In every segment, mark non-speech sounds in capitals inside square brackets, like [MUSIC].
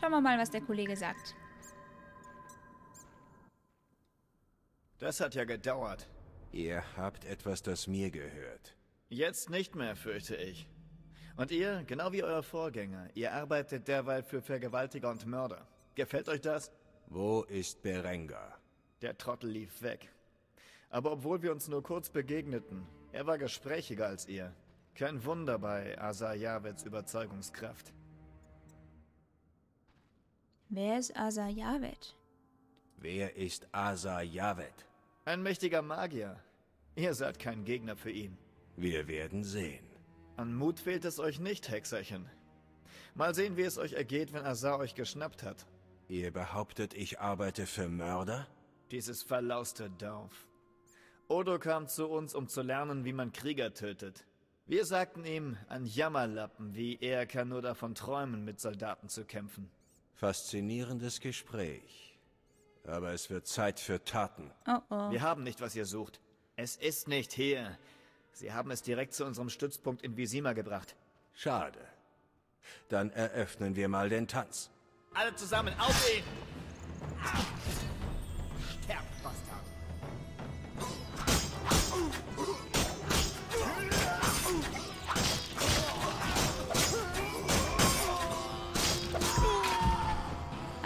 Schauen wir mal, was der Kollege sagt. Das hat ja gedauert. Ihr habt etwas, das mir gehört. Jetzt nicht mehr, fürchte ich. Und ihr, genau wie euer Vorgänger, ihr arbeitet derweil für Vergewaltiger und Mörder. Gefällt euch das? Wo ist Berenga? Der Trottel lief weg. Aber obwohl wir uns nur kurz begegneten, er war gesprächiger als ihr. Kein Wunder bei Asayavets Überzeugungskraft. Wer ist Asa Yavet? Wer ist Asa Yavet? Ein mächtiger Magier. Ihr seid kein Gegner für ihn. Wir werden sehen. An Mut fehlt es euch nicht, Hexerchen. Mal sehen, wie es euch ergeht, wenn Azar euch geschnappt hat. Ihr behauptet, ich arbeite für Mörder? Dieses verlauste Dorf. Odo kam zu uns, um zu lernen, wie man Krieger tötet. Wir sagten ihm, ein Jammerlappen wie er kann nur davon träumen, mit Soldaten zu kämpfen. Faszinierendes Gespräch. Aber es wird Zeit für Taten. Oh oh. Wir haben nicht, was ihr sucht. Es ist nicht hier. Sie haben es direkt zu unserem Stützpunkt in Visima gebracht. Schade. Dann eröffnen wir mal den Tanz. Alle zusammen, auf ihn! Sterb, Bastard!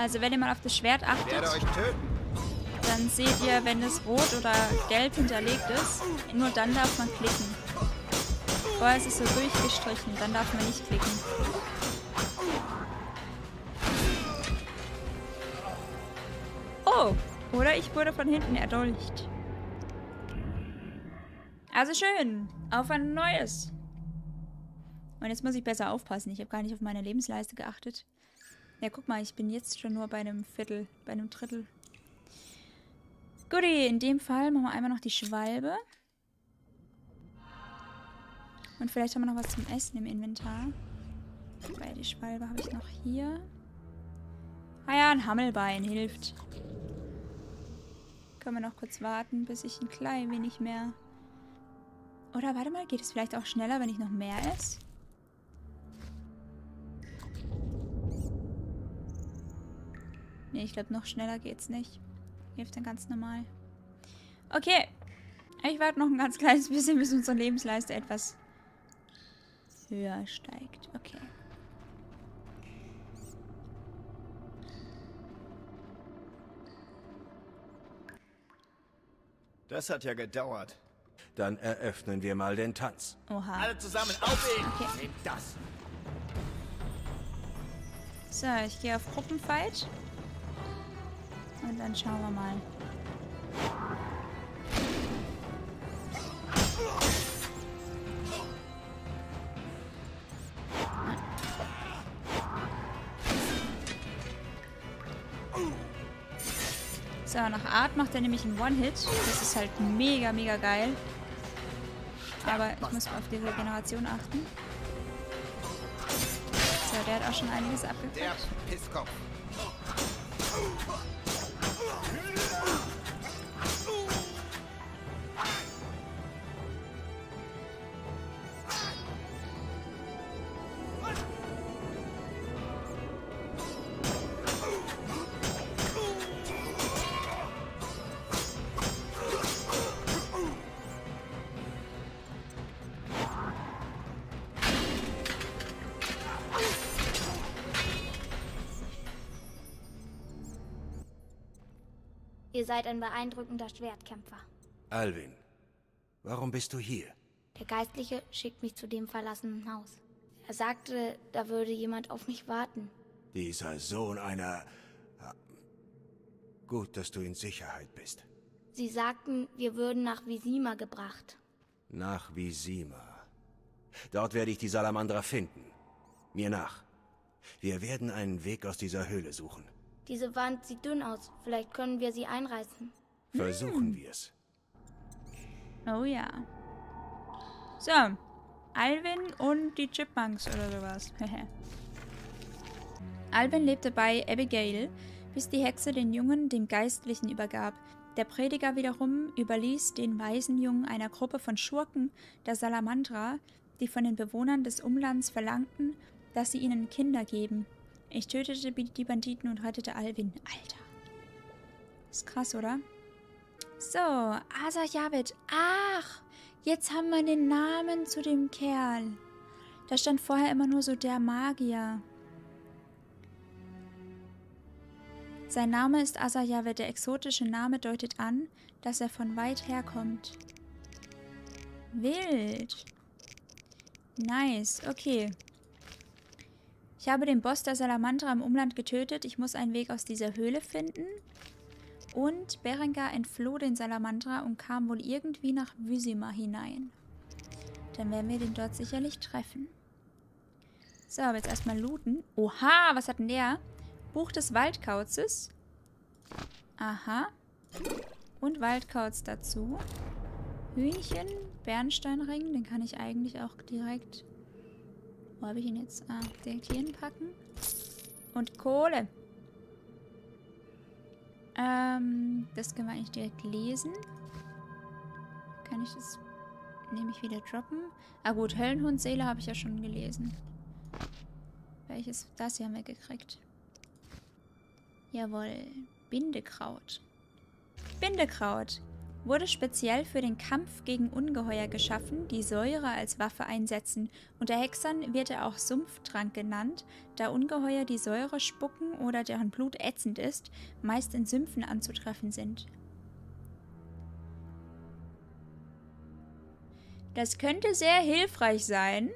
Also wenn ihr mal auf das Schwert achtet, dann seht ihr, wenn es rot oder gelb hinterlegt ist, nur dann darf man klicken. Vorher ist es so durchgestrichen, dann darf man nicht klicken. Oh, oder ich wurde von hinten erdolcht. Also schön, auf ein neues. Und jetzt muss ich besser aufpassen. Ich habe gar nicht auf meine Lebensleiste geachtet. Ja, guck mal, ich bin jetzt schon nur bei einem Viertel, bei einem Drittel. Guti, in dem Fall machen wir einmal noch die Schwalbe. Und vielleicht haben wir noch was zum Essen im Inventar. Weil die Schwalbe habe ich noch hier. Ah ja, ein Hammelbein hilft. Können wir noch kurz warten, bis ich ein klein wenig mehr... Oder warte mal, geht es vielleicht auch schneller, wenn ich noch mehr esse? Nee, ich glaube, noch schneller geht's nicht. Hilft dann ganz normal. Okay. Ich warte noch ein ganz kleines bisschen, bis unsere Lebensleiste etwas höher steigt. Okay. Das hat ja gedauert. Dann eröffnen wir mal den Tanz. Oha. Alle zusammen, auf ihn! Okay. Nehmt das! So, ich gehe auf Gruppenfight. Und dann schauen wir mal. So, nach Art macht er nämlich einen One-Hit. Das ist halt mega, mega geil. Aber ich muss auf die Regeneration achten. So, der hat auch schon einiges Der abgekriegt. Pisskopf. Ihr seid ein beeindruckender Schwertkämpfer. Alvin, warum bist du hier? Der Geistliche schickt mich zu dem verlassenen Haus. Er sagte, da würde jemand auf mich warten. Dieser Sohn einer... Ah, Gut, dass du in Sicherheit bist. Sie sagten, wir würden nach Visima gebracht. Nach Visima. Dort werde ich die Salamandra finden. Mir nach. Wir werden einen Weg aus dieser Höhle suchen. Diese Wand sieht dünn aus. Vielleicht können wir sie einreißen. Versuchen wir's. Oh ja. So. Alvin und die Chipmunks oder sowas. [LAUGHS] Alvin lebte bei Abigail, bis die Hexe den Jungen dem Geistlichen übergab. Der Prediger wiederum überließ den Waisenjungen einer Gruppe von Schurken der Salamandra, die von den Bewohnern des Umlands verlangten, dass sie ihnen Kinder geben. Ich tötete die Banditen und rettete Alvin. Alter. Ist krass, oder? So, Asa. Ach, jetzt haben wir den Namen zu dem Kerl. Da stand vorher immer nur so der Magier. Sein Name ist Asayawe. Der exotische Name deutet an, dass er von weit her kommt. Wild. Nice, okay. Ich habe den Boss der Salamandra im Umland getötet. Ich muss einen Weg aus dieser Höhle finden. Und Berengar entfloh den Salamandra und kam wohl irgendwie nach Vysima hinein. Dann werden wir den dort sicherlich treffen. So, aber jetzt erstmal looten. Oha, was hat denn der? Buch des Waldkauzes. Aha. Und Waldkauz dazu. Hühnchen, Bernsteinring, den kann ich eigentlich auch direkt... Wo habe ich ihn jetzt? Ah, direkt hier hinpacken. Und Kohle. Ähm, das können wir eigentlich direkt lesen. Kann ich das... Nehme ich wieder droppen? Ah gut, Höllenhundseele habe ich ja schon gelesen. Welches? Das hier haben wir gekriegt. Jawohl. Bindekraut. Bindekraut wurde speziell für den Kampf gegen Ungeheuer geschaffen, die Säure als Waffe einsetzen. Unter Hexern wird er auch Sumpftrank genannt, da Ungeheuer, die Säure spucken oder deren Blut ätzend ist, meist in Sümpfen anzutreffen sind. Das könnte sehr hilfreich sein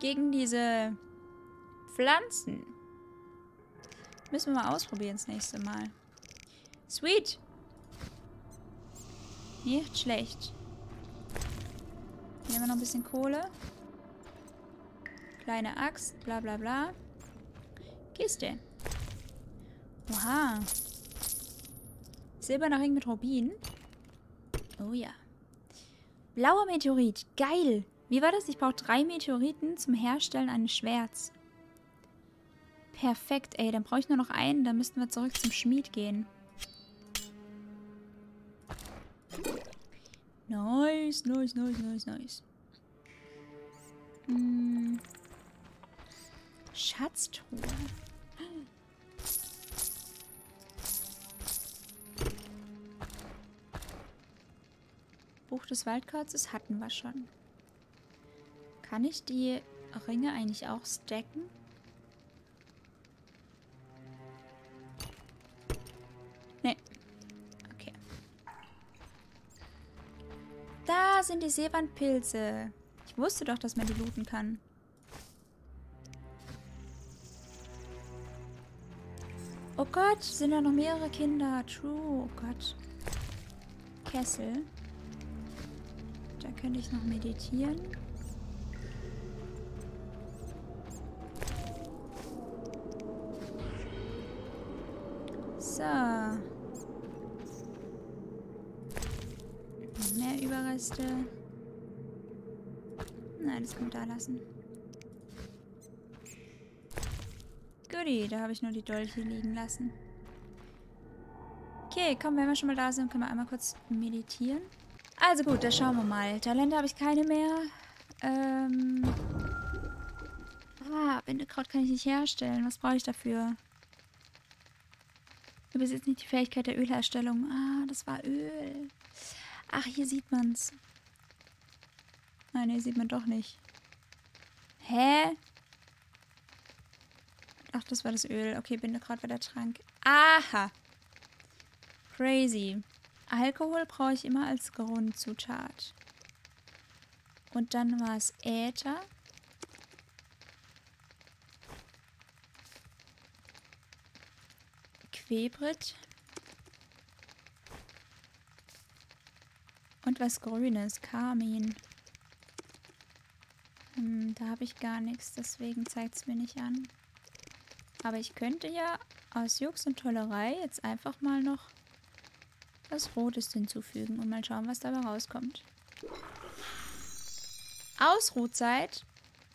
gegen diese Pflanzen. Müssen wir mal ausprobieren das nächste Mal. Sweet. Nicht schlecht. Hier haben wir noch ein bisschen Kohle. Kleine Axt, bla bla bla. Kiste. Oha. Silberner Ring mit Rubin. Oh ja. Blauer Meteorit. Geil. Wie war das? Ich brauche drei Meteoriten zum Herstellen eines Schwerts. Perfekt, ey. Dann brauche ich nur noch einen. Dann müssten wir zurück zum Schmied gehen. Nice, nice, nice, nice, nice. Hm. Schatztruhe. Buch des Waldkauzes hatten wir schon. Kann ich die Ringe eigentlich auch stacken? Sind die Seewandpilze. Ich wusste doch, dass man die looten kann. Oh Gott, sind da noch mehrere Kinder. True, oh Gott. Kessel. Da könnte ich noch meditieren. Überreste. Nein, das können wir da lassen. Goodie, da habe ich nur die Dolche liegen lassen. Okay, komm, wenn wir schon mal da sind, können wir einmal kurz meditieren. Also gut, da schauen wir mal. Talente habe ich keine mehr. Ähm... Ah, Bindekraut kann ich nicht herstellen. Was brauche ich dafür? Ich besitze nicht die Fähigkeit der Ölherstellung. Ah, das war Öl. Ach, hier sieht man's. Nein, hier sieht man doch nicht. Hä? Ach, das war das Öl. Okay, Bindekraut war der Trank. Aha. Crazy. Alkohol brauche ich immer als Grundzutat. Und dann war es Äther. Quebrit. Und was Grünes. Karmin. Hm, da habe ich gar nichts, deswegen zeigt es mir nicht an. Aber ich könnte ja aus Jux und Tollerei jetzt einfach mal noch was Rotes hinzufügen und mal schauen, was dabei rauskommt. Ausruhzeit.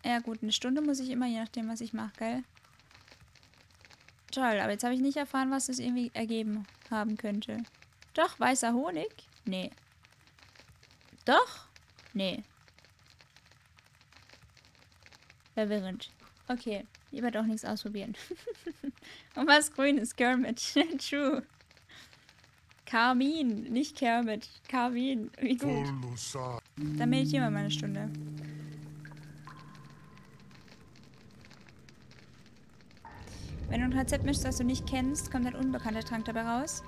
Ja gut, eine Stunde muss ich immer, je nachdem, was ich mache, gell? Toll, aber jetzt habe ich nicht erfahren, was das irgendwie ergeben haben könnte. Doch, weißer Honig? Nee. Doch? Nee. Verwirrend. Okay, lieber doch nichts ausprobieren. [LAUGHS] Und was grün ist Kermit. [LAUGHS] True. Carmin, nicht Kermit. Carmin, wie gut. Dann meditieren wir mal eine Stunde. Wenn du ein Rezept mischst, das du nicht kennst, kommt ein unbekannter Trank dabei raus.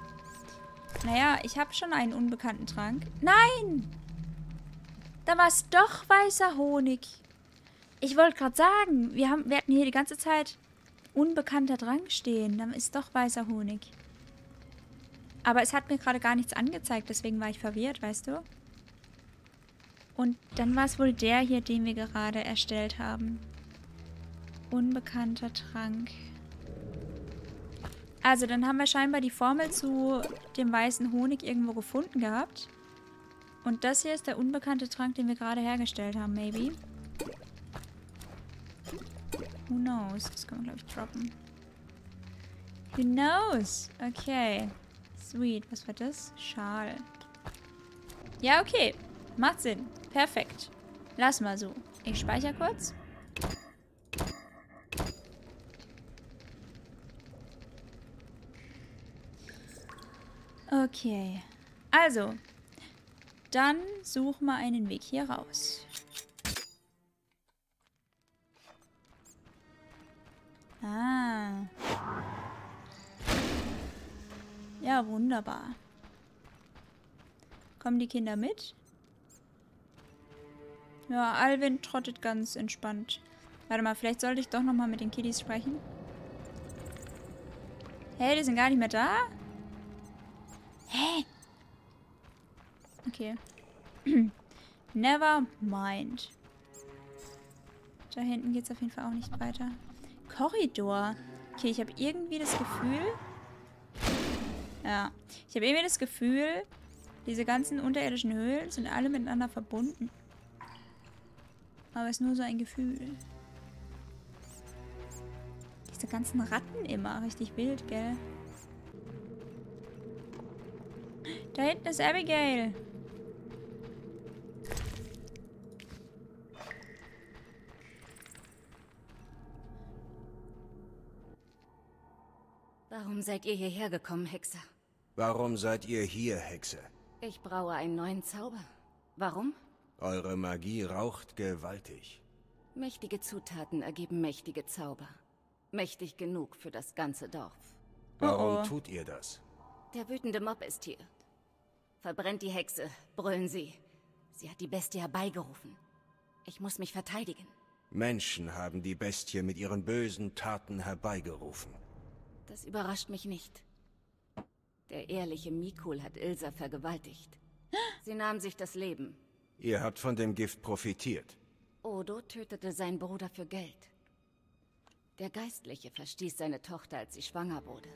Naja, ich habe schon einen unbekannten Trank. Nein! Da war es doch weißer Honig. Ich wollte gerade sagen, wir, haben, wir hatten hier die ganze Zeit unbekannter Trank stehen. Dann ist doch weißer Honig. Aber es hat mir gerade gar nichts angezeigt, deswegen war ich verwirrt, weißt du? Und dann war es wohl der hier, den wir gerade erstellt haben. Unbekannter Trank. Also, dann haben wir scheinbar die Formel zu dem weißen Honig irgendwo gefunden gehabt. Und das hier ist der unbekannte Trank, den wir gerade hergestellt haben, maybe. Who knows? Das kann man, glaube ich, droppen. Who knows? Okay. Sweet. Was war das? Schal. Ja, okay. Macht Sinn. Perfekt. Lass mal so. Ich speichere kurz. Okay. Also. Dann such mal einen Weg hier raus. Ah. Ja, wunderbar. Kommen die Kinder mit? Ja, Alvin trottet ganz entspannt. Warte mal, vielleicht sollte ich doch nochmal mit den Kiddies sprechen. Hey, die sind gar nicht mehr da? Hä? Okay. [CLEARS THROAT] Never mind. Da hinten geht es auf jeden Fall auch nicht weiter. Korridor. Okay, ich habe irgendwie das Gefühl... Ja. Ich habe irgendwie das Gefühl, diese ganzen unterirdischen Höhlen sind alle miteinander verbunden. Aber es ist nur so ein Gefühl. Diese ganzen Ratten immer. Richtig wild, gell? Da hinten ist Abigail. Warum seid ihr hierher gekommen, Hexer? Warum seid ihr hier, Hexe? Ich braue einen neuen Zauber. Warum? Eure Magie raucht gewaltig. Mächtige Zutaten ergeben mächtige Zauber. Mächtig genug für das ganze Dorf. Warum Oh oh. tut ihr das? Der wütende Mob ist hier. Verbrennt die Hexe, brüllen sie. Sie hat die Bestie herbeigerufen. Ich muss mich verteidigen. Menschen haben die Bestie mit ihren bösen Taten herbeigerufen. Das überrascht mich nicht. Der ehrliche Mikul hat Ilsa vergewaltigt. Sie nahm sich das Leben. Ihr habt von dem Gift profitiert. Odo tötete seinen Bruder für Geld. Der Geistliche verstieß seine Tochter, als sie schwanger wurde.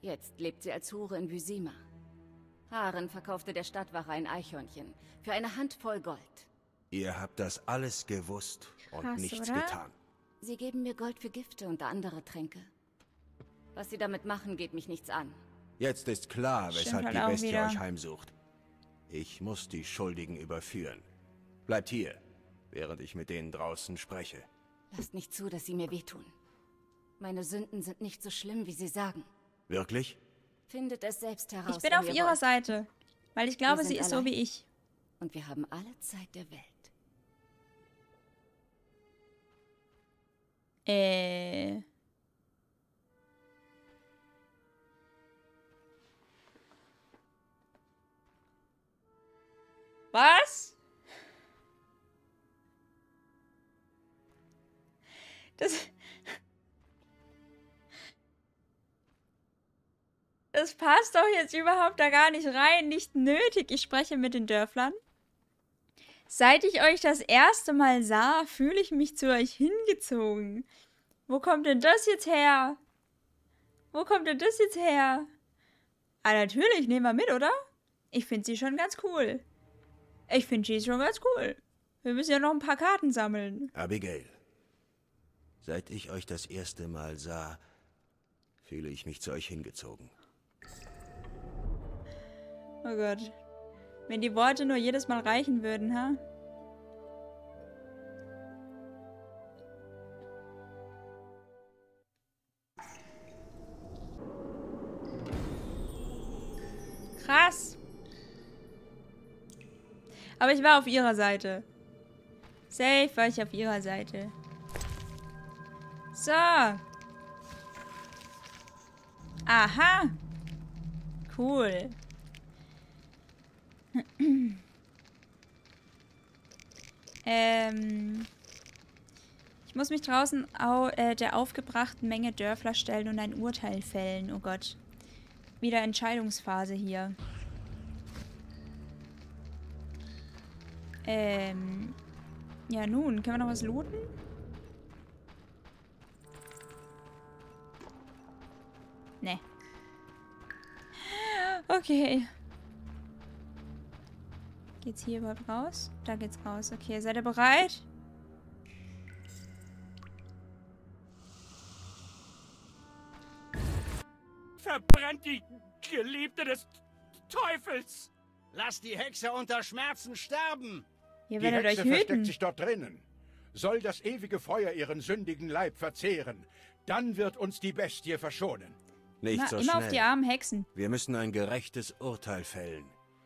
Jetzt lebt sie als Hure in Vysima. Haren verkaufte der Stadtwache ein Eichhörnchen für eine Handvoll Gold. Ihr habt das alles gewusst und Krass, nichts oder? getan. Sie geben mir Gold für Gifte und andere Tränke. Was sie damit machen, geht mich nichts an. Jetzt ist klar, weshalb halt die Bestie wieder. euch heimsucht. Ich muss die Schuldigen überführen. Bleibt hier, während ich mit denen draußen spreche. Lasst nicht zu, dass sie mir wehtun. Meine Sünden sind nicht so schlimm, wie sie sagen. Wirklich? Findet es selbst heraus. Ich bin auf ihr ihrer wollt. Seite. Weil ich glaube, sie ist so allein. wie ich. Und wir haben alle Zeit der Welt. Äh. Was? Das. Das passt doch jetzt überhaupt da gar nicht rein. Nicht nötig. Ich spreche mit den Dörflern. Seit ich euch das erste Mal sah, fühle ich mich zu euch hingezogen. Wo kommt denn das jetzt her? Wo kommt denn das jetzt her? Ah, natürlich, nehmen wir mit, oder? Ich finde sie schon ganz cool. Ich finde Cheese schon ganz cool. Wir müssen ja noch ein paar Karten sammeln. Abigail, seit ich euch das erste Mal sah, fühle ich mich zu euch hingezogen. Oh Gott. Wenn die Worte nur jedes Mal reichen würden, ha? Krass. Aber ich war auf ihrer Seite. Safe war ich auf ihrer Seite. So. Aha. Cool. [CLEARS THROAT] ähm. Ich muss mich draußen au äh, der aufgebrachten Menge Dörfler stellen und ein Urteil fällen. Oh Gott. Wieder Entscheidungsphase hier. Ähm. Ja, nun, können wir noch was looten? Ne. Okay. Geht's hier überhaupt raus? Da geht's raus. Okay, seid ihr bereit? Verbrennt die Geliebte des Teufels! Lass die Hexe unter Schmerzen sterben! Ihr Die werdet euch Hexe versteckt hüten. sich dort drinnen. Soll das ewige Feuer ihren sündigen Leib verzehren, dann wird uns die Bestie verschonen. Nicht Immer, so immer auf die schnell. armen Hexen. Wir müssen ein gerechtes Urteil fällen.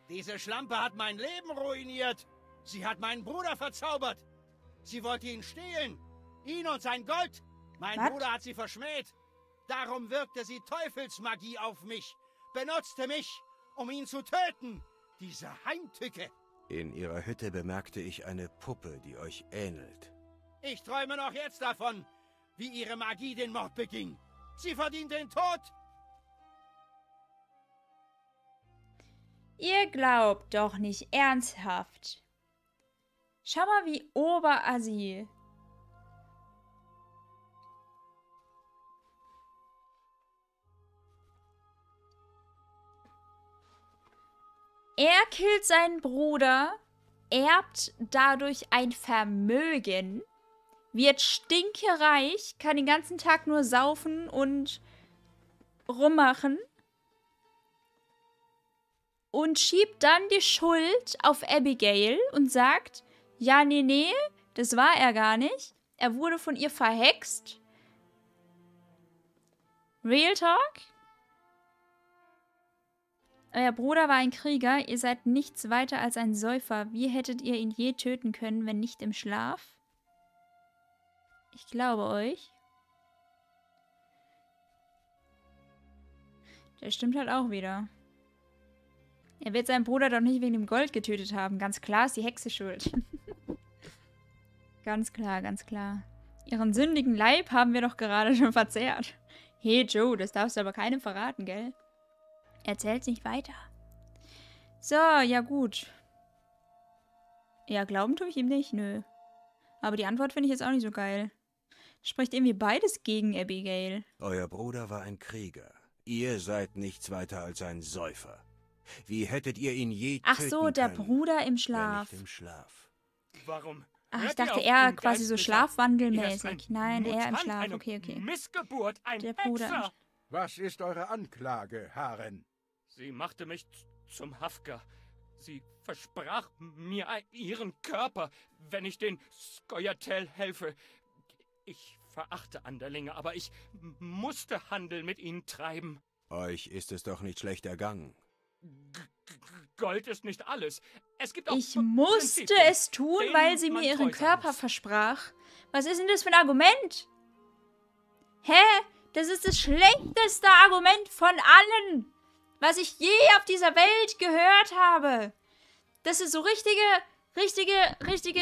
Diese Schlampe hat mein Leben ruiniert. Sie hat meinen Bruder verzaubert. Sie wollte ihn stehlen. Ihn und sein Gold. Mein Was? Bruder hat sie verschmäht. Darum wirkte sie Teufelsmagie auf mich. Benutzte mich, um ihn zu töten. Diese Heimtücke. In ihrer Hütte bemerkte ich eine Puppe, die euch ähnelt. Ich träume noch jetzt davon, wie ihre Magie den Mord beging. Sie verdient den Tod. Ihr glaubt doch nicht ernsthaft. Schau mal, wie Oberassi. Er killt seinen Bruder, erbt dadurch ein Vermögen, wird stinkereich, kann den ganzen Tag nur saufen und rummachen und schiebt dann die Schuld auf Abigail und sagt, ja, nee, nee, das war er gar nicht. Er wurde von ihr verhext. Real Talk? Euer Bruder war ein Krieger, ihr seid nichts weiter als ein Säufer. Wie hättet ihr ihn je töten können, wenn nicht im Schlaf? Ich glaube euch. Der stimmt halt auch wieder. Er wird seinen Bruder doch nicht wegen dem Gold getötet haben. Ganz klar ist die Hexe schuld. [LAUGHS] ganz klar, ganz klar. Ihren sündigen Leib haben wir doch gerade schon verzehrt. Hey Joe, das darfst du aber keinem verraten, gell? Erzähl's nicht weiter. So, ja gut. Ja, glauben tue ich ihm nicht, nö. Aber die Antwort finde ich jetzt auch nicht so geil. Spricht irgendwie beides gegen Abigail. Euer Bruder war ein Krieger. Ihr seid nichts weiter als ein Säufer. Wie hättet ihr ihn je Ach töten so, der können, Bruder im Schlaf. nicht im Schlaf? Warum? Ach, ich dachte ihn, quasi so? Er schlafwandelmäßig. ein Nein, eher im Schlaf. Okay, okay. Missgeburt, ein Der Bruder. Was ist eure Anklage, Haren? Sie machte mich zum Hafka. Sie versprach mir ihren Körper, wenn ich den Skoyatel helfe. Ich verachte Anderlinge, aber ich musste Handel mit ihnen treiben. Euch ist es doch nicht schlecht ergangen. G Gold ist nicht alles. Es gibt auch Ich musste Prinzipien, es tun, weil sie mir ihren Körper muss. versprach. Was ist denn das für ein Argument? Hä? Das ist das schlechteste Argument von allen, was ich je auf dieser Welt gehört habe. Das ist so richtige, richtige, richtige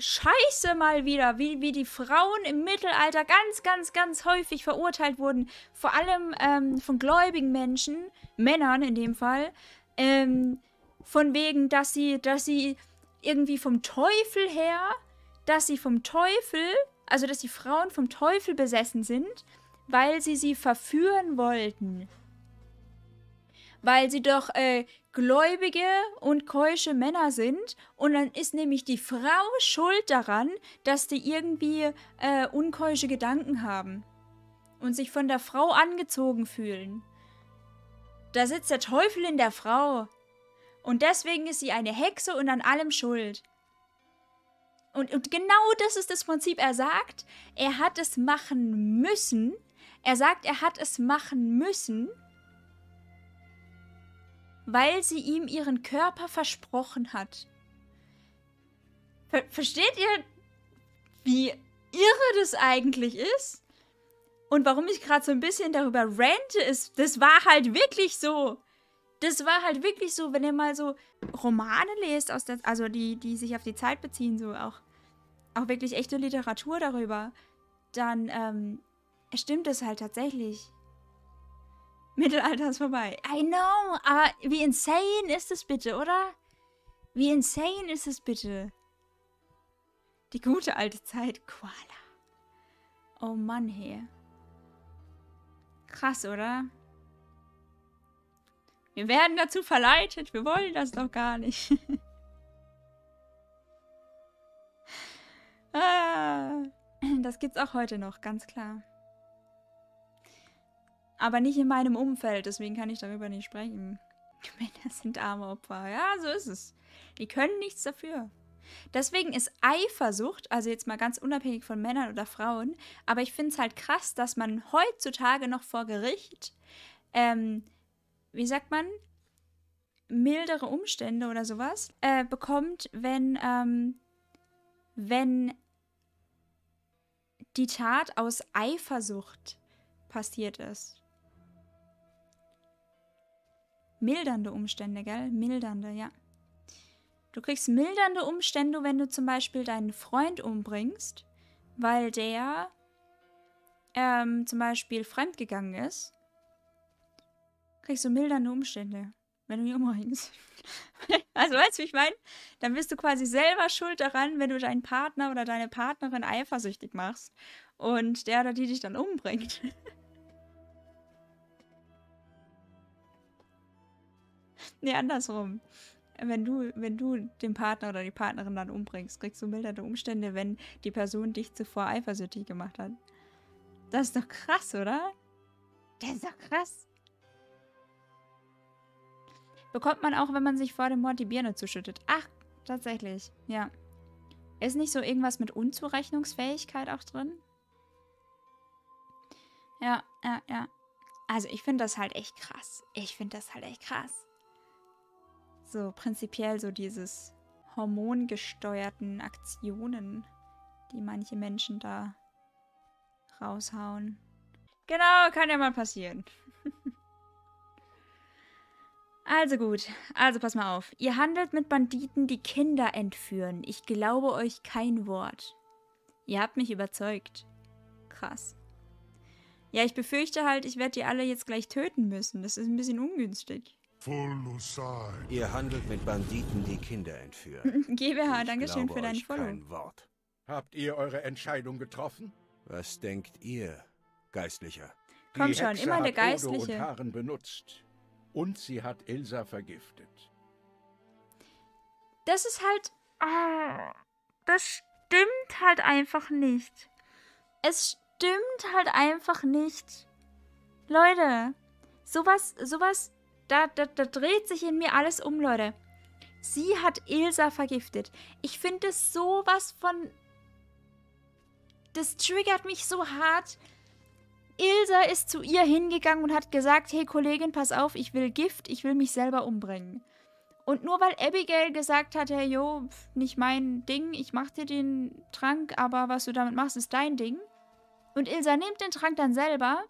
Scheiße mal wieder, wie, wie die Frauen im Mittelalter ganz, ganz, ganz häufig verurteilt wurden. Vor allem ähm, von gläubigen Menschen, Männern in dem Fall, ähm, von wegen, dass sie, dass sie irgendwie vom Teufel her, dass sie vom Teufel, also dass die Frauen vom Teufel besessen sind, weil sie sie verführen wollten. Weil sie doch äh, gläubige und keusche Männer sind und dann ist nämlich die Frau schuld daran, dass die irgendwie äh, unkeusche Gedanken haben und sich von der Frau angezogen fühlen. Da sitzt der Teufel in der Frau. Und deswegen ist sie eine Hexe und an allem schuld. Und, und genau das ist das Prinzip. Er sagt, er hat es machen müssen. Er sagt, er hat es machen müssen, weil sie ihm ihren Körper versprochen hat. Ver versteht ihr, wie irre das eigentlich ist? Und warum ich gerade so ein bisschen darüber rante, ist, das war halt wirklich so. Das war halt wirklich so, wenn ihr mal so Romane lest, aus der, also die, die sich auf die Zeit beziehen, so auch, auch wirklich echte Literatur darüber, dann ähm, stimmt es halt tatsächlich. Mittelalter ist vorbei. I know, aber wie insane ist es bitte, oder? Wie insane ist es bitte? Die gute alte Zeit, Koala. Oh Mann, hey. Krass, oder? Wir werden dazu verleitet. Wir wollen das doch gar nicht. [LAUGHS] ah, das gibt's auch heute noch, ganz klar. Aber nicht in meinem Umfeld, deswegen kann ich darüber nicht sprechen. Männer sind arme Opfer. Ja, so ist es. Die können nichts dafür. Deswegen ist Eifersucht, also jetzt mal ganz unabhängig von Männern oder Frauen, aber ich finde es halt krass, dass man heutzutage noch vor Gericht, ähm, wie sagt man, mildere Umstände oder sowas äh, bekommt, wenn, ähm, wenn die Tat aus Eifersucht passiert ist. Mildernde Umstände, gell? Mildernde, ja. Du kriegst mildernde Umstände, wenn du zum Beispiel deinen Freund umbringst, weil der ähm, zum Beispiel fremdgegangen ist. Kriegst du mildernde Umstände, wenn du ihn umbringst. [LAUGHS] also weißt du, wie ich meine? Dann bist du quasi selber schuld daran, wenn du deinen Partner oder deine Partnerin eifersüchtig machst und der oder die dich dann umbringt. [LAUGHS] [LAUGHS] nee, andersrum wenn du, wenn du den Partner oder die Partnerin dann umbringst, kriegst du mildernde Umstände, wenn die Person dich zuvor eifersüchtig gemacht hat. Das ist doch krass, oder? Das ist doch krass. Bekommt man auch, wenn man sich vor dem Mord die Birne zuschüttet. Ach, tatsächlich, ja. Ist nicht so irgendwas mit Unzurechnungsfähigkeit auch drin? Ja, ja, ja. Also ich finde das halt echt krass. Ich finde das halt echt krass so prinzipiell so dieses hormongesteuerten Aktionen, die manche Menschen da raushauen. Genau, kann ja mal passieren. [LAUGHS] also gut, also pass mal auf. Ihr handelt mit Banditen, die Kinder entführen. Ich glaube euch kein Wort. Ihr habt mich überzeugt. Krass. Ja, ich befürchte halt, ich werde die alle jetzt gleich töten müssen. Das ist ein bisschen ungünstig. Ihr handelt mit Banditen, die Kinder entführen. [LAUGHS] GBH, Dankeschön für dein Follow. Kein Wort. Habt ihr eure Entscheidung getroffen? Was denkt ihr, Geistlicher? Komm schon, Hexe immer der Geistliche. Odo und Haaren benutzt. Und sie hat Ilsa vergiftet. Das ist halt... Oh, das stimmt halt einfach nicht. Es stimmt halt einfach nicht. Leute, sowas, sowas da, da, da dreht sich in mir alles um, Leute. Sie hat Ilsa vergiftet. Ich finde es sowas von. Das triggert mich so hart. Ilsa ist zu ihr hingegangen und hat gesagt: Hey Kollegin, pass auf, ich will Gift, ich will mich selber umbringen. Und nur weil Abigail gesagt hat: Hey, jo, nicht mein Ding, ich mach dir den Trank, aber was du damit machst, ist dein Ding. Und Ilsa nimmt den Trank dann selber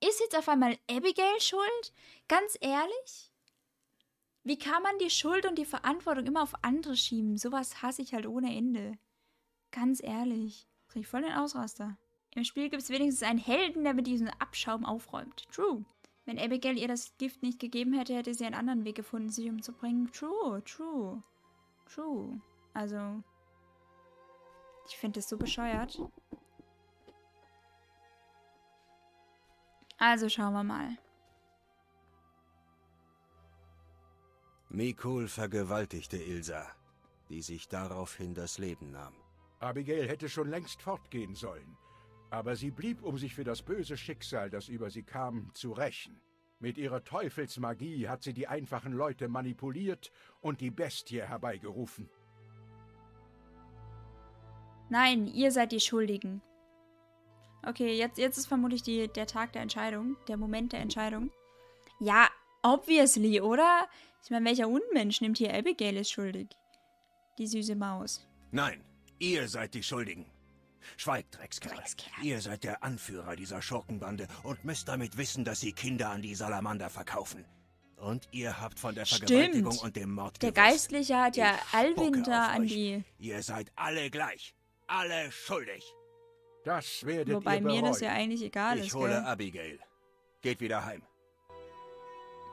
ist jetzt auf einmal Abigail schuld? Ganz ehrlich? Wie kann man die Schuld und die Verantwortung immer auf andere schieben? Sowas hasse ich halt ohne Ende. Ganz ehrlich. Krieg ich voll den Ausraster. Im Spiel gibt es wenigstens einen Helden, der mit diesem Abschaum aufräumt. True. Wenn Abigail ihr das Gift nicht gegeben hätte, hätte sie einen anderen Weg gefunden, sich umzubringen. True, true, true. Also, ich finde das so bescheuert. Also schauen wir mal. Mikul vergewaltigte Ilsa, die sich daraufhin das Leben nahm. Abigail hätte schon längst fortgehen sollen. Aber sie blieb, um sich für das böse Schicksal, das über sie kam, zu rächen. Mit ihrer Teufelsmagie hat sie die einfachen Leute manipuliert und die Bestie herbeigerufen. Nein, ihr seid die Schuldigen. Okay, jetzt, jetzt ist vermutlich die, der Tag der Entscheidung, der Moment der Entscheidung. Ja, Obviously, oder? Ich meine, welcher Unmensch nimmt hier Abigail ist schuldig? Die süße Maus. Nein, ihr seid die Schuldigen. Schweigt, Dreckskerl. Dreckskerl. Ihr seid der Anführer dieser Schurkenbande und müsst damit wissen, dass sie Kinder an die Salamander verkaufen. Und ihr habt von der Stimmt. Vergewaltigung und dem Mord Der gewusst. Geistliche hat ja spucke da an die... Ihr seid alle gleich. Alle schuldig. Das werdet Wobei ihr mir bereuen. das ja eigentlich egal ich ist, hole gell? Abigail. Geht wieder heim.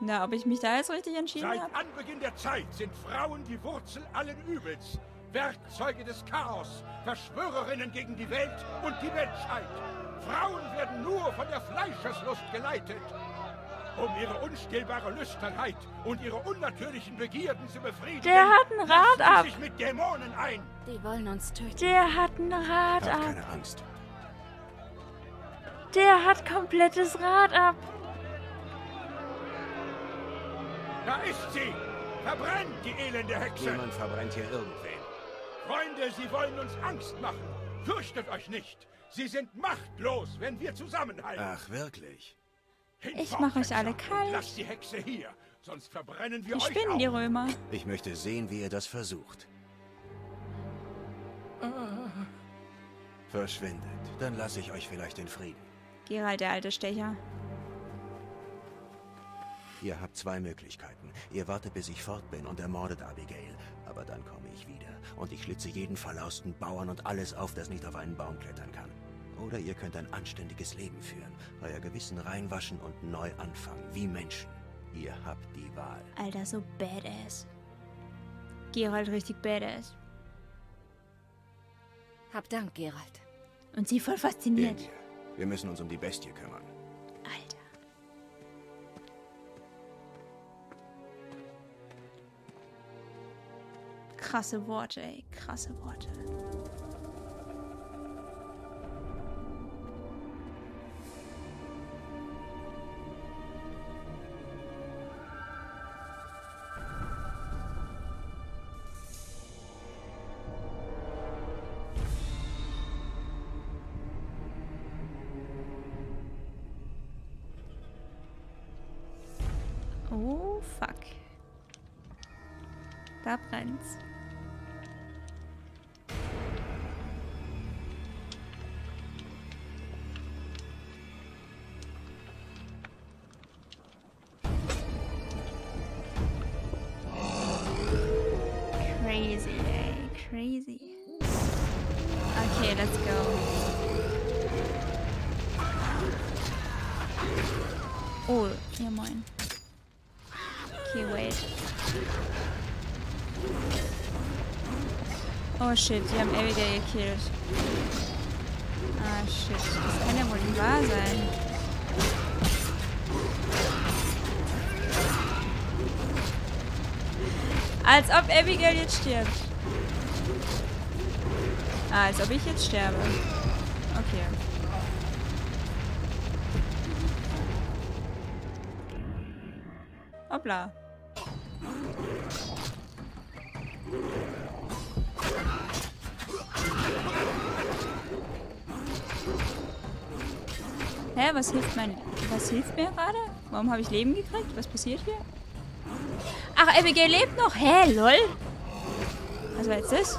Na, ob ich mich da jetzt richtig entschieden Seit habe? Anbeginn der Zeit sind Frauen die Wurzel allen Übels. Werkzeuge des Chaos, Verschwörerinnen gegen die Welt und die Menschheit. Frauen werden nur von der Fleischeslust geleitet. Um ihre unstillbare Lüsternheit und ihre unnatürlichen Begierden zu befriedigen, Der hat ein Rad ab. sich mit Dämonen ein. Die wollen uns töten. Der hat ein Rad Habt ab. keine Angst. Der hat komplettes Rad ab. Da ist sie! Verbrennt, die elende Hexe! Niemand verbrennt hier irgendwen. Freunde, sie wollen uns Angst machen. Fürchtet euch nicht. Sie sind machtlos, wenn wir zusammenhalten. Ach, wirklich? Ich mach euch alle kalt. Lasst die Hexe hier, sonst verbrennen wir Die euch spinnen auch. die Römer. Ich möchte sehen, wie ihr das versucht. Verschwindet. Dann lasse ich euch vielleicht in Frieden. Gerald, der alte Stecher. Ihr habt zwei Möglichkeiten. Ihr wartet, bis ich fort bin und ermordet Abigail. Aber dann komme ich wieder. Und ich schlitze jeden verlausten Bauern und alles auf, das nicht auf einen Baum klettern kann. Oder ihr könnt ein anständiges Leben führen, euer Gewissen reinwaschen und neu anfangen, wie Menschen. Ihr habt die Wahl. Alter, so badass. Gerald richtig badass. Hab Dank, Geralt. Und sie voll fasziniert. Gehen wir. Müssen uns um die Bestie kümmern. Alter. Krasse Worte, ey. Krasse Worte. Okay, let's go. Oh, ja moin. Okay, wait. Oh shit, die haben Abigail gekillt. Ah shit, das kann ja wohl nicht wahr sein. Als ob Abigail jetzt stirbt. Als ob ich jetzt sterbe. Okay. Hoppla. Hä, was hilft mein... Was hilft mir gerade? Warum habe ich Leben gekriegt? Was passiert hier? Ach, Abigail lebt noch. Hä, lol. Was war jetzt das?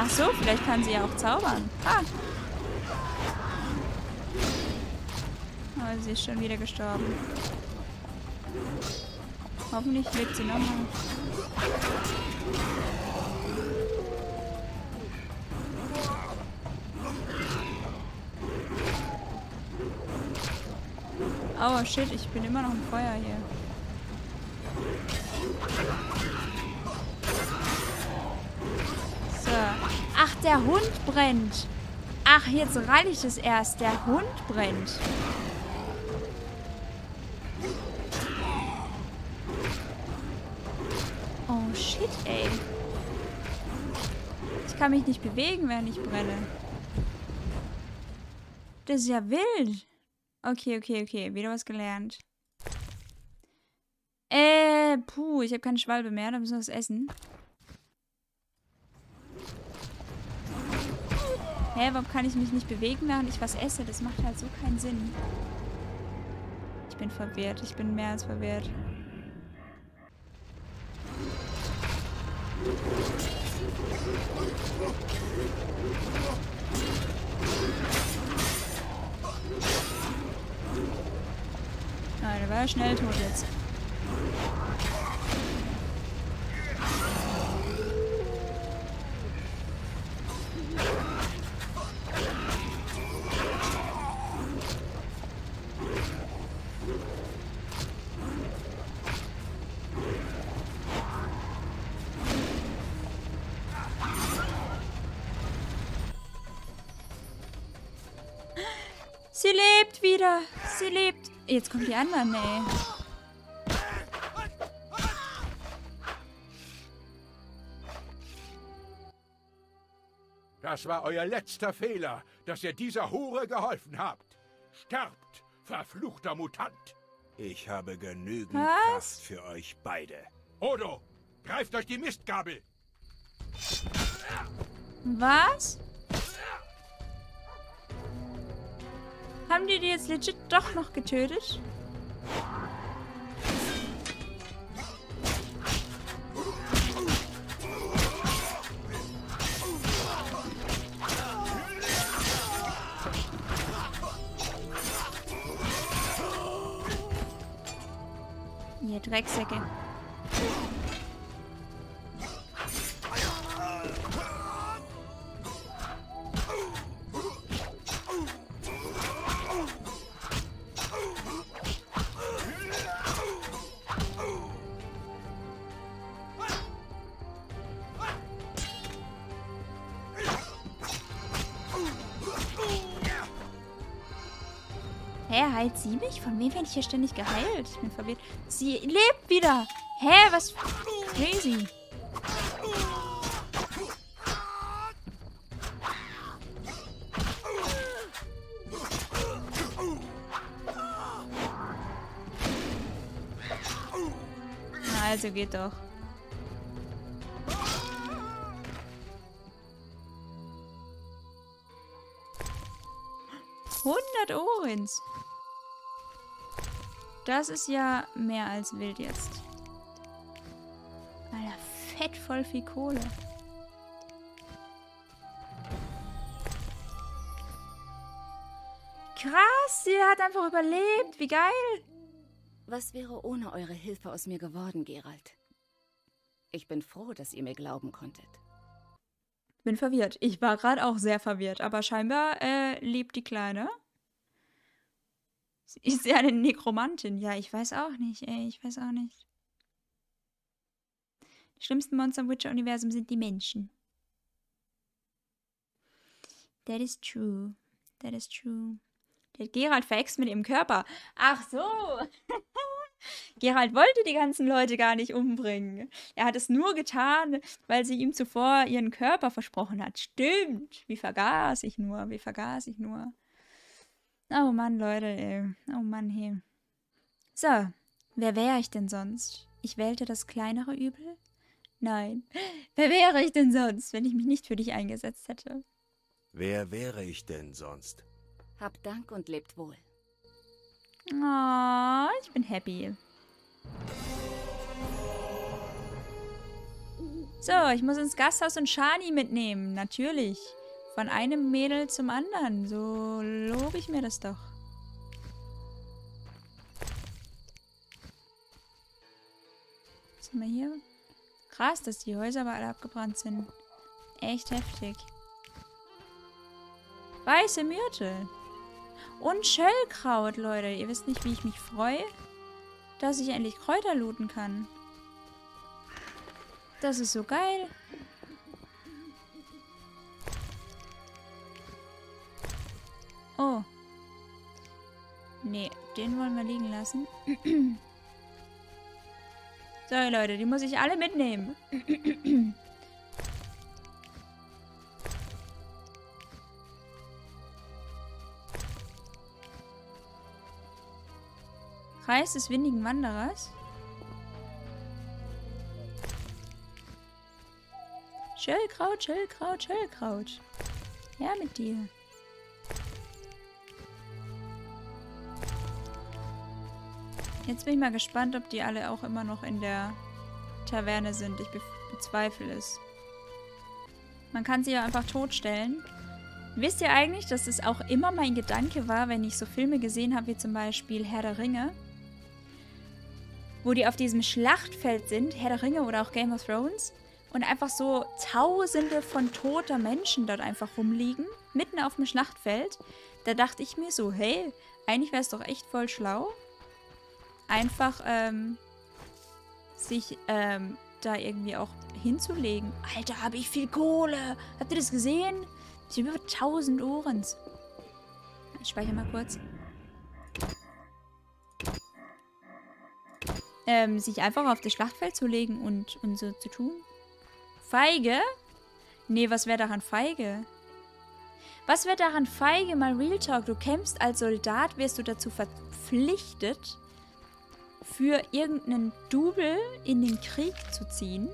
Ach so, vielleicht kann sie ja auch zaubern. Ah. Oh, sie ist schon wieder gestorben. Hoffentlich lebt sie nochmal. Oh shit, ich bin immer noch im Feuer hier. So. Ach, der Hund brennt. Ach, jetzt reite ich es erst. Der Hund brennt. Oh shit, ey. Ich kann mich nicht bewegen, während ich brenne. Das ist ja wild. Okay, okay, okay. Wieder was gelernt. Äh, puh, ich habe keine Schwalbe mehr, da müssen wir was essen. Hä, warum kann ich mich nicht bewegen, während ich was esse? Das macht halt so keinen Sinn. Ich bin verwirrt, ich bin mehr als verwirrt. Nein, der war ja schnell tot jetzt. Jetzt kommen die anderen, ey. Das war euer letzter Fehler, dass ihr dieser Hure geholfen habt. Sterbt, verfluchter Mutant! Ich habe genügend Was? Kraft für euch beide. Odo, greift euch die Mistgabel! Was? Haben die die jetzt legit doch noch getötet? Ihr Drecksäcke. Heilt sie mich? Von wem werde ich hier ständig geheilt? Ich bin verwirrt. Sie lebt wieder. Hä, was? Crazy. Also geht doch. Hundert Orins. Das ist ja mehr als wild jetzt. Alter, fett voll viel Kohle. Krass, sie hat einfach überlebt. Wie geil. Was wäre ohne eure Hilfe aus mir geworden, Geralt? Ich bin froh, dass ihr mir glauben konntet. Bin verwirrt. Ich war gerade auch sehr verwirrt, aber scheinbar äh, lebt die Kleine. Ist ja eine Nekromantin. Ja, ich weiß auch nicht, ey. Ich weiß auch nicht. Die schlimmsten Monster im Witcher-Universum sind die Menschen. That is true. That is true. Der hat Geralt verhext mit ihrem Körper. Ach so. [LAUGHS] Geralt wollte die ganzen Leute gar nicht umbringen. Er hat es nur getan, weil sie ihm zuvor ihren Körper versprochen hat. Stimmt. Wie vergaß ich nur? Wie vergaß ich nur? Oh Mann, Leute, ey. Oh Mann, hey. So, wer wäre ich denn sonst? Ich wählte das kleinere Übel? Nein. [GASPS] Wer wäre ich denn sonst, wenn ich mich nicht für dich eingesetzt hätte? Wer wäre ich denn sonst? Habt Dank und lebt wohl. Oh, ich bin happy. So, ich muss ins Gasthaus und Shani mitnehmen. Natürlich. Von einem Mädel zum anderen. So lobe ich mir das doch. Was haben wir hier? Krass, dass die Häuser aber alle abgebrannt sind. Echt heftig. Weiße Myrte. Und Schellkraut, Leute. Ihr wisst nicht, wie ich mich freue, dass ich endlich Kräuter looten kann. Das ist so geil. Oh. Nee, den wollen wir liegen lassen. so, Leute, die muss ich alle mitnehmen. Kreis des windigen Wanderers. Schellkraut, Schellkraut, Schellkraut. Ja, mit dir. Jetzt bin ich mal gespannt, ob die alle auch immer noch in der Taverne sind. Ich be bezweifle es. Man kann sie ja einfach totstellen. Wisst ihr eigentlich, dass es auch immer mein Gedanke war, wenn ich so Filme gesehen habe, wie zum Beispiel Herr der Ringe, wo die auf diesem Schlachtfeld sind, Herr der Ringe oder auch Game of Thrones, und einfach so tausende von toter Menschen dort einfach rumliegen, mitten auf dem Schlachtfeld. Da dachte ich mir so, hey, eigentlich wäre es doch echt voll schlau, einfach ähm, sich ähm, da irgendwie auch hinzulegen. Alter, habe ich viel Kohle. Habt ihr das gesehen? Ich habe über 1000 Ohrens. Ich speichere mal kurz. Ähm, sich einfach auf das Schlachtfeld zu legen und, und so zu tun. Feige? Nee, was wäre daran feige? Was wäre daran feige, mal Real Talk? Du kämpfst als Soldat, wirst du dazu verpflichtet, für irgendeinen Double in den Krieg zu ziehen.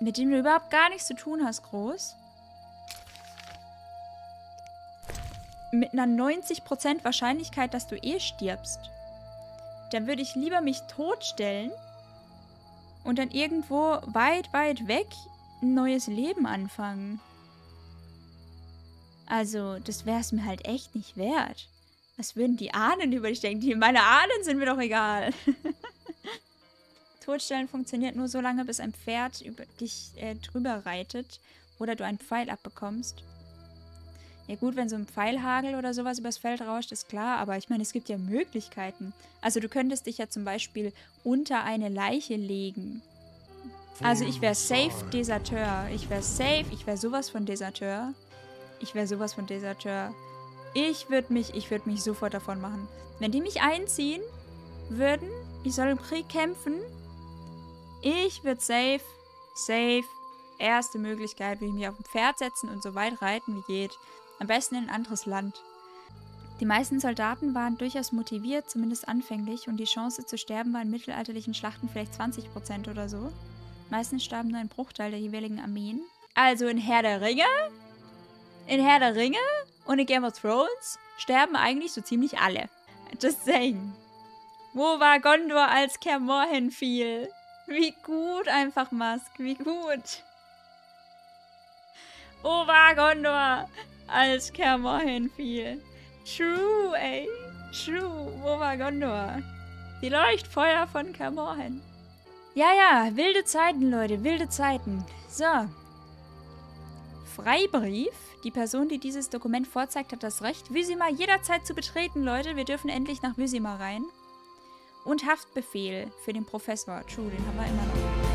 Mit dem du überhaupt gar nichts zu tun hast, groß. Mit einer 90% Wahrscheinlichkeit, dass du eh stirbst. Dann würde ich lieber mich totstellen und dann irgendwo weit, weit weg ein neues Leben anfangen. Also, das wäre es mir halt echt nicht wert. Was würden die Ahnen über dich denken? Die, meine Ahnen sind mir doch egal. [LAUGHS] Totstellen funktioniert nur so lange, bis ein Pferd über dich äh, drüber reitet oder du einen Pfeil abbekommst. Ja gut, wenn so ein Pfeilhagel oder sowas übers Feld rauscht, ist klar, aber ich meine, es gibt ja Möglichkeiten. Also du könntest dich ja zum Beispiel unter eine Leiche legen. Also ich wäre safe Deserteur. Ich wäre safe, ich wäre sowas von Deserteur. Ich wäre sowas von Deserteur. Ich würde mich, ich würde mich sofort davon machen. Wenn die mich einziehen würden, ich soll im Krieg kämpfen, ich würde safe, safe, erste Möglichkeit, würde ich mich auf ein Pferd setzen und so weit reiten wie geht. Am besten in ein anderes Land. Die meisten Soldaten waren durchaus motiviert, zumindest anfänglich, und die Chance zu sterben war in mittelalterlichen Schlachten vielleicht 20% oder so. Meistens starben nur ein Bruchteil der jeweiligen Armeen. Also in Herr der Ringe in Herr der Ringe und in Game of Thrones sterben eigentlich so ziemlich alle. Just saying. Wo war Gondor, als Kaer Morhen fiel? Wie gut einfach, Mask. Wie gut. Wo war Gondor, als Kaer Morhen fiel? True, ey. True. Wo war Gondor? Die Leuchtfeuer von Kaer Morhen. Ja, ja, wilde Zeiten, Leute, wilde Zeiten. So. Freibrief die Person, die dieses Dokument vorzeigt, hat das Recht, Wysima jederzeit zu betreten, Leute. Wir dürfen endlich nach Wysima rein. Und Haftbefehl für den Professor. True, den haben wir immer noch.